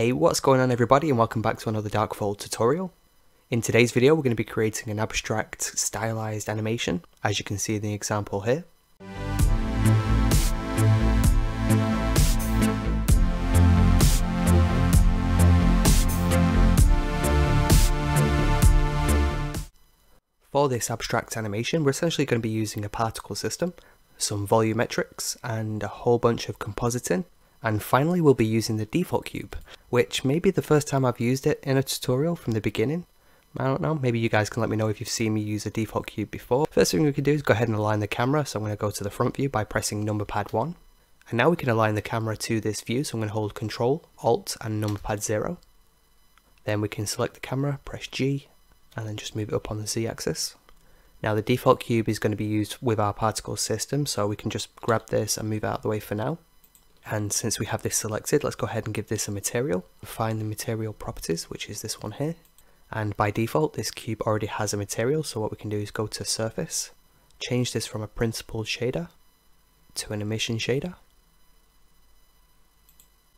Hey, what's going on everybody and welcome back to another Darkfall tutorial. In today's video we're going to be creating an abstract stylized animation, as you can see in the example here. For this abstract animation we're essentially going to be using a particle system, some volumetrics and a whole bunch of compositing and finally we'll be using the default cube, which may be the first time I've used it in a tutorial from the beginning. I don't know, maybe you guys can let me know if you've seen me use a default cube before. First thing we can do is go ahead and align the camera, so I'm going to go to the front view by pressing number pad 1. And now we can align the camera to this view, so I'm going to hold Control, Alt and number pad 0. Then we can select the camera, press G, and then just move it up on the Z axis. Now the default cube is going to be used with our particle system, so we can just grab this and move out of the way for now. And since we have this selected, let's go ahead and give this a material. Find the material properties, which is this one here. And by default, this cube already has a material, so what we can do is go to surface, change this from a principled shader to an emission shader.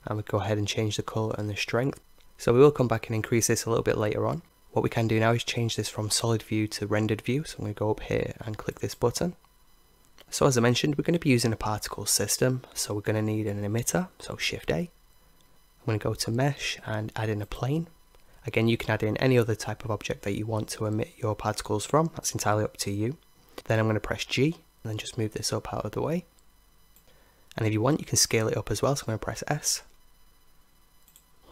And we go ahead and change the color and the strength. So we will come back and increase this a little bit later on. What we can do now is change this from solid view to rendered view. So I'm going to go up here and click this button. So as I mentioned, we're going to be using a particle system. So we're going to need an emitter, so Shift A. I'm going to go to Mesh and add in a plane. Again, you can add in any other type of object that you want to emit your particles from. That's entirely up to you. Then I'm going to press G and then just move this up out of the way. And if you want, you can scale it up as well. So I'm going to press S.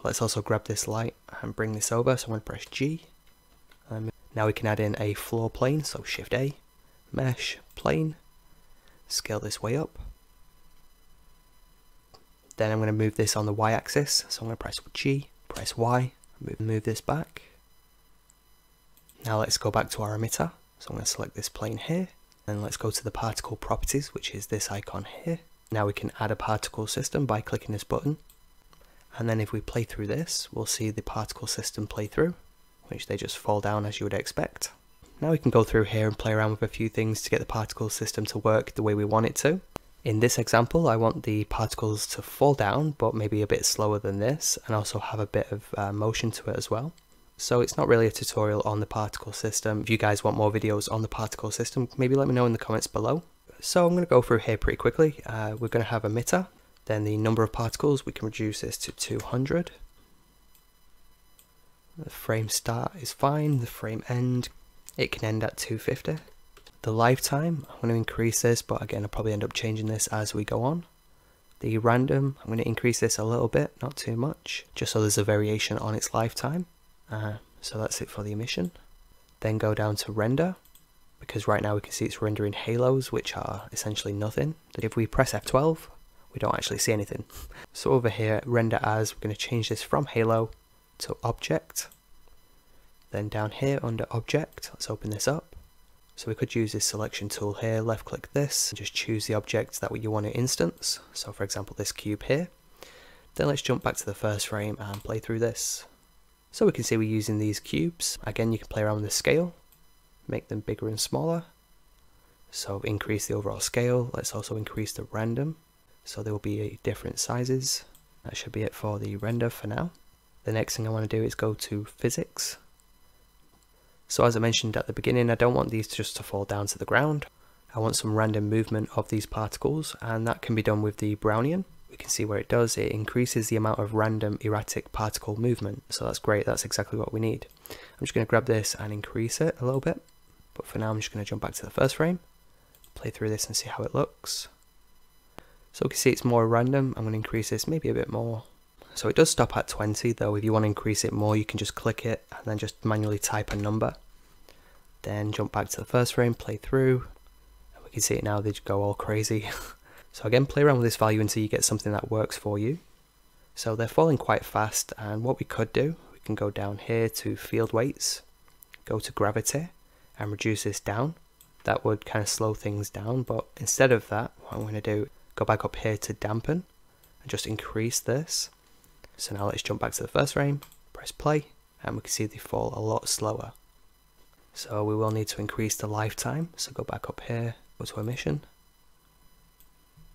Let's also grab this light and bring this over. So I'm going to press G. And now we can add in a floor plane. So Shift A, Mesh, Plane, scale this way up. Then I'm going to move this on the Y axis, so I'm going to press G, press Y, move, move this back. Now let's go back to our emitter, so I'm going to select this plane here, and let's go to the particle properties, which is this icon here. Now we can add a particle system by clicking this button, and then if we play through this, we'll see the particle system play through, which they just fall down as you would expect. Now we can go through here and play around with a few things to get the particle system to work the way we want it to. In this example, I want the particles to fall down, but maybe a bit slower than this, and also have a bit of uh, motion to it as well. So it's not really a tutorial on the particle system. If you guys want more videos on the particle system, maybe let me know in the comments below. So I'm going to go through here pretty quickly. Uh, we're going to have emitter, then the number of particles, we can reduce this to 200. The frame start is fine, the frame end it can end at 250. The lifetime, I'm going to increase this, but again, I'll probably end up changing this as we go on. The random, I'm going to increase this a little bit, not too much, just so there's a variation on its lifetime. Uh, so that's it for the emission. Then go down to render, because right now we can see it's rendering halos, which are essentially nothing. If we press F12, we don't actually see anything. So over here, render as, we're going to change this from halo to object. Then down here under object, let's open this up. So we could use this selection tool here, left click this, and just choose the object that you want to instance. So for example this cube here. Then let's jump back to the first frame and play through this. So we can see we're using these cubes. Again you can play around with the scale, make them bigger and smaller. So increase the overall scale, let's also increase the random. So there will be different sizes. That should be it for the render for now. The next thing I want to do is go to physics so as I mentioned at the beginning, I don't want these just to fall down to the ground. I want some random movement of these particles and that can be done with the Brownian. We can see where it does, it increases the amount of random erratic particle movement. So that's great, that's exactly what we need. I'm just going to grab this and increase it a little bit. But for now I'm just going to jump back to the first frame, play through this and see how it looks. So we can see it's more random, I'm going to increase this maybe a bit more. So it does stop at 20 though, if you want to increase it more you can just click it and then just manually type a number. Then jump back to the first frame, play through, and we can see it now, they go all crazy. so again, play around with this value until you get something that works for you. So they're falling quite fast and what we could do, we can go down here to field weights, go to gravity and reduce this down. That would kind of slow things down, but instead of that, what I'm going to do, go back up here to dampen and just increase this so now let's jump back to the first frame, press play, and we can see they fall a lot slower. So we will need to increase the lifetime, so go back up here, go to emission,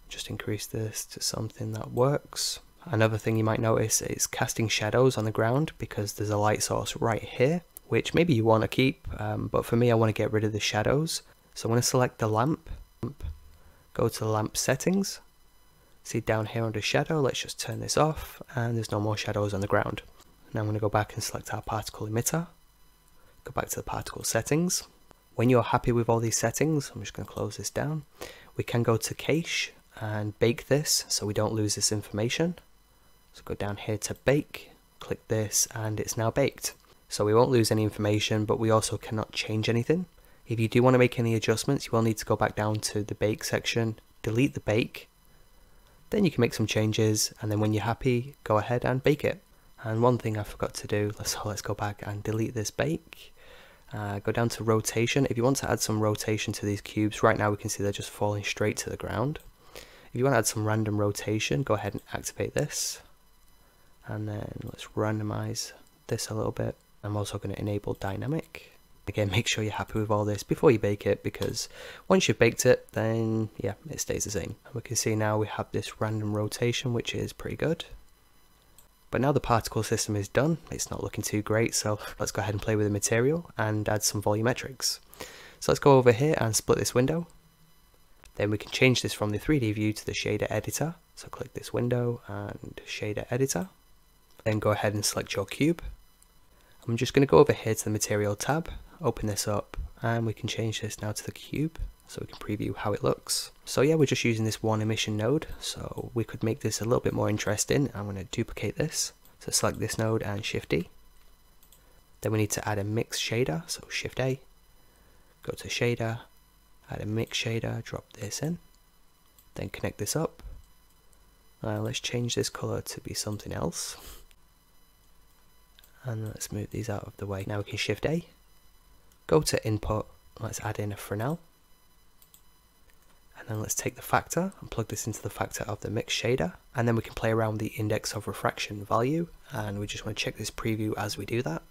just increase this to something that works. Another thing you might notice is casting shadows on the ground because there's a light source right here, which maybe you want to keep, um, but for me I want to get rid of the shadows. So I'm going to select the lamp, go to the lamp settings, see down here under shadow, let's just turn this off, and there's no more shadows on the ground. Now I'm going to go back and select our particle emitter, go back to the particle settings. When you're happy with all these settings, I'm just going to close this down, we can go to cache and bake this so we don't lose this information. So go down here to bake, click this and it's now baked. So we won't lose any information but we also cannot change anything. If you do want to make any adjustments you will need to go back down to the bake section, delete the bake, then you can make some changes and then when you're happy go ahead and bake it. And one thing I forgot to do, let's, let's go back and delete this bake. Uh, go down to rotation. If you want to add some rotation to these cubes, right now we can see they're just falling straight to the ground. If you want to add some random rotation, go ahead and activate this. And then let's randomize this a little bit. I'm also going to enable dynamic. Again, make sure you're happy with all this before you bake it because once you've baked it, then yeah, it stays the same. We can see now we have this random rotation, which is pretty good. But now the particle system is done, it's not looking too great, so let's go ahead and play with the material and add some volumetrics. So let's go over here and split this window. Then we can change this from the 3D view to the shader editor. So click this window and shader editor. Then go ahead and select your cube. I'm just going to go over here to the material tab, open this up, and we can change this now to the cube so we can preview how it looks. So yeah, we're just using this one emission node, so we could make this a little bit more interesting. I'm going to duplicate this, so select this node and Shift D. Then we need to add a mix shader, so Shift A, go to shader, add a mix shader, drop this in, then connect this up. Uh, let's change this color to be something else. And let's move these out of the way. Now we can shift A, go to input, let's add in a Fresnel. And then let's take the factor and plug this into the factor of the mix shader. And then we can play around with the index of refraction value. And we just want to check this preview as we do that.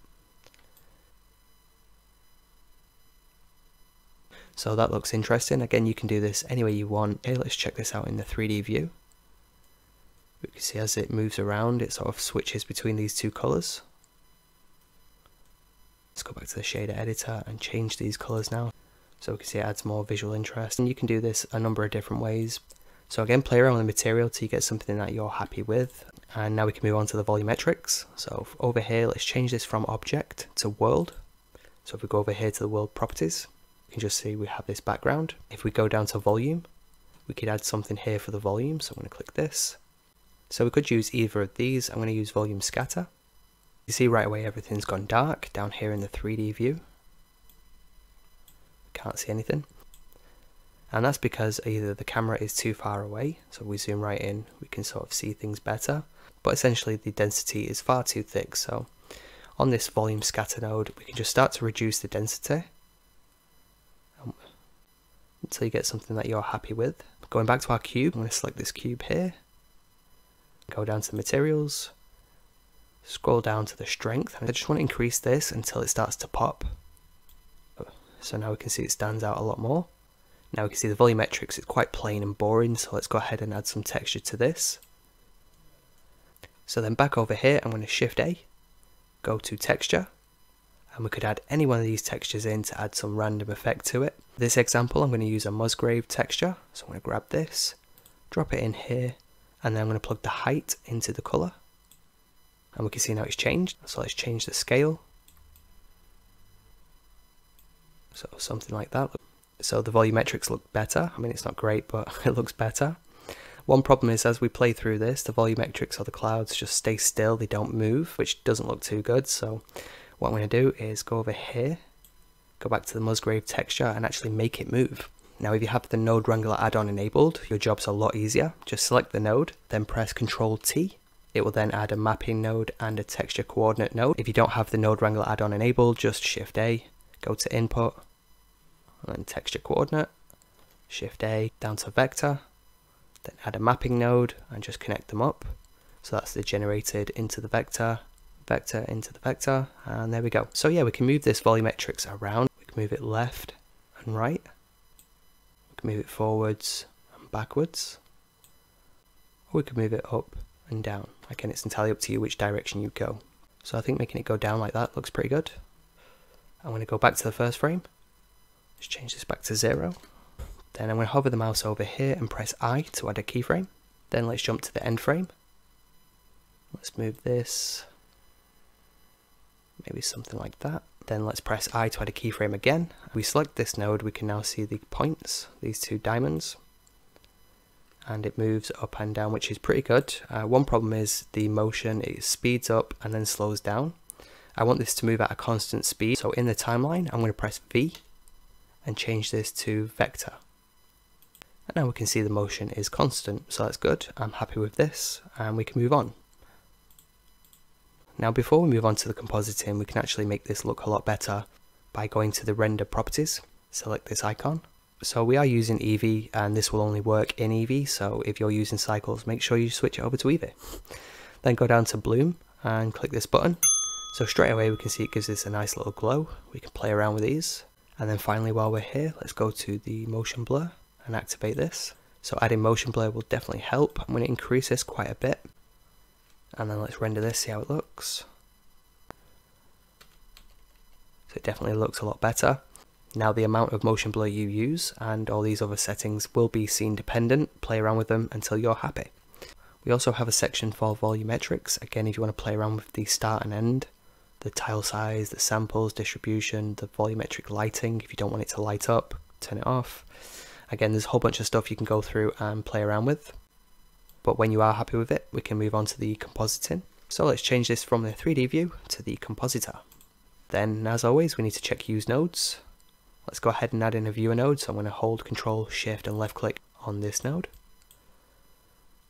So that looks interesting. Again, you can do this any way you want. Okay, let's check this out in the 3D view. We can see as it moves around, it sort of switches between these two colors. Let's go back to the shader editor and change these colors now. So we can see it adds more visual interest. And you can do this a number of different ways. So again, play around with the material till you get something that you're happy with. And now we can move on to the volumetrics. So over here, let's change this from object to world. So if we go over here to the world properties, you can just see we have this background. If we go down to volume, we could add something here for the volume. So I'm going to click this. So we could use either of these. I'm going to use volume scatter. You see right away everything's gone dark down here in the 3D view. Can't see anything. And that's because either the camera is too far away, so we zoom right in, we can sort of see things better, but essentially the density is far too thick, so on this volume scatter node, we can just start to reduce the density um, until you get something that you're happy with. Going back to our cube, I'm going to select this cube here, go down to the materials, scroll down to the strength, and I just want to increase this until it starts to pop. So now we can see it stands out a lot more. Now we can see the volumetrics, it's quite plain and boring, so let's go ahead and add some texture to this. So then back over here, I'm going to Shift A, go to Texture, and we could add any one of these textures in to add some random effect to it. this example, I'm going to use a Musgrave texture, so I'm going to grab this, drop it in here, and then I'm going to plug the height into the colour. And we can see now it's changed, so let's change the scale. So something like that. So the volumetrics look better. I mean, it's not great, but it looks better. One problem is as we play through this, the volumetrics or the clouds just stay still, they don't move, which doesn't look too good. So what I'm going to do is go over here, go back to the Musgrave texture and actually make it move. Now if you have the Node Wrangler add-on enabled, your job's a lot easier. Just select the node, then press Ctrl T. It will then add a mapping node and a texture coordinate node. If you don't have the Node Wrangler add-on enabled, just Shift A, go to Input, and then Texture Coordinate, Shift A, down to Vector, then add a mapping node and just connect them up. So that's the generated into the vector, vector into the vector, and there we go. So yeah, we can move this volumetrics around. We can move it left and right. We can move it forwards and backwards. Or we can move it up and down. Again, it's entirely up to you which direction you go. So I think making it go down like that looks pretty good. I'm going to go back to the first frame. Let's change this back to zero. Then I'm going to hover the mouse over here and press I to add a keyframe. Then let's jump to the end frame. Let's move this. Maybe something like that. Then let's press I to add a keyframe again. We select this node, we can now see the points, these two diamonds. And it moves up and down, which is pretty good. Uh, one problem is the motion, it speeds up and then slows down. I want this to move at a constant speed. So in the timeline, I'm going to press V and change this to vector. And now we can see the motion is constant, so that's good. I'm happy with this and we can move on. Now before we move on to the compositing, we can actually make this look a lot better by going to the render properties, select this icon. So we are using Eevee and this will only work in Eevee, so if you're using Cycles, make sure you switch it over to Eevee. then go down to Bloom and click this button. So straight away we can see it gives us a nice little glow. We can play around with these. And then finally while we're here, let's go to the motion blur and activate this. So adding motion blur will definitely help. I'm to increase this quite a bit and then let's render this, see how it looks. So it definitely looks a lot better. Now the amount of motion blur you use and all these other settings will be scene dependent, play around with them until you're happy. We also have a section for volumetrics, again if you want to play around with the start and end, the tile size, the samples, distribution, the volumetric lighting, if you don't want it to light up, turn it off. Again there's a whole bunch of stuff you can go through and play around with but when you are happy with it, we can move on to the compositing. So let's change this from the 3D view to the compositor. Then, as always, we need to check use nodes. Let's go ahead and add in a viewer node, so I'm going to hold Control, Shift and left click on this node.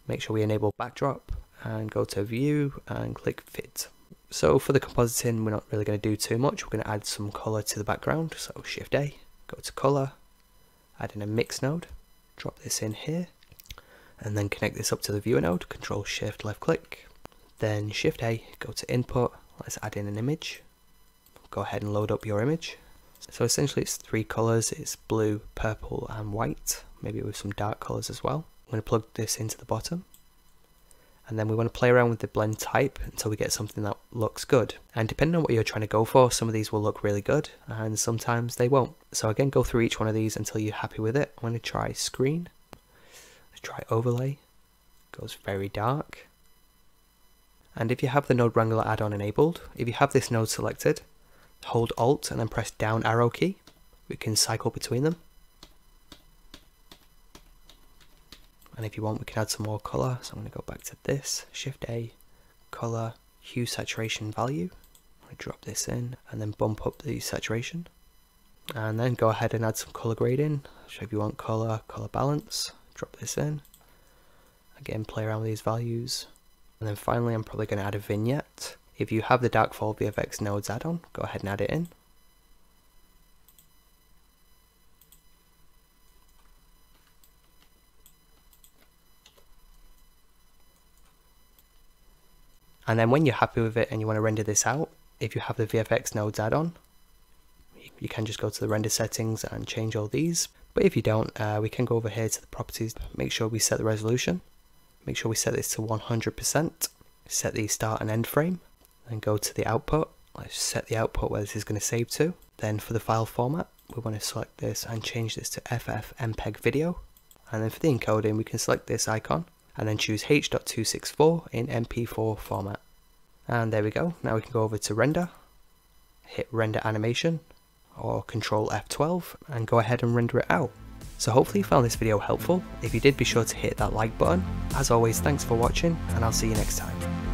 Make sure we enable backdrop and go to view and click fit. So for the compositing, we're not really going to do too much. We're going to add some color to the background. So Shift A, go to color, add in a mix node, drop this in here and then connect this up to the viewer node, control shift left click, then shift A, go to input, let's add in an image, go ahead and load up your image. So essentially it's three colours, it's blue, purple and white, maybe with some dark colours as well. I'm going to plug this into the bottom and then we want to play around with the blend type until we get something that looks good. And depending on what you're trying to go for, some of these will look really good and sometimes they won't. So again, go through each one of these until you're happy with it. I'm going to try screen Let's try overlay, goes very dark. And if you have the Node Wrangler add-on enabled, if you have this node selected, hold Alt and then press down arrow key. We can cycle between them. And if you want, we can add some more color. So I'm going to go back to this, Shift A, color, hue saturation value. To drop this in and then bump up the saturation. And then go ahead and add some color grading. So if you want color, color balance, drop this in. Again, play around with these values. And then finally, I'm probably going to add a vignette. If you have the Darkfall VFX nodes add-on, go ahead and add it in. And then when you're happy with it and you want to render this out, if you have the VFX nodes add-on, you can just go to the render settings and change all these. But if you don't, uh, we can go over here to the properties, make sure we set the resolution, make sure we set this to 100%, set the start and end frame, then go to the output, let's set the output where this is going to save to. Then for the file format, we want to select this and change this to FFmpeg video. And then for the encoding, we can select this icon and then choose H.264 in MP4 format. And there we go. Now we can go over to render, hit render animation, or Control F12 and go ahead and render it out. So hopefully you found this video helpful. If you did, be sure to hit that like button. As always, thanks for watching and I'll see you next time.